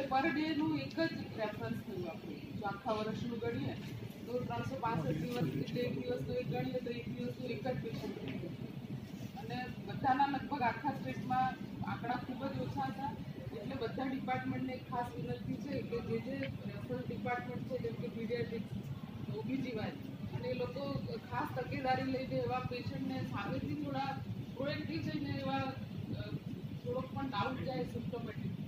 એટલે પર ડેનું એક જ રેફરન્સ થયું આપણે. જો આખા વર્ષનું ગણીએ, તો ત્રણસો પાસઠ દિવસ એટલે એક દિવસનું એક ગણીએ, તો એક દિવસનું એક જ પેશન્ટ થઈ અને બધાના લગભગ આખા સ્ટેટમાં આંકડા ખૂબ જ ઓછા હતા. એટલે બધા ડિપાર્ટમેન્ટને એક ખાસ વિનંતી છે કે જે જે રેફરલ ડિપાર્ટમેન્ટ છે, જેમ કે પીડિયાટ્રિક્સ ઓબીજીવાય અને એ લોકો ખાસ તકેદારી લઈને એવા પેશન્ટને સામેથી થોડા પ્રોએક્ટિવ થઈને એવા થોડોક પણ ડાઉટ જાય સિમ્ટોમેટિક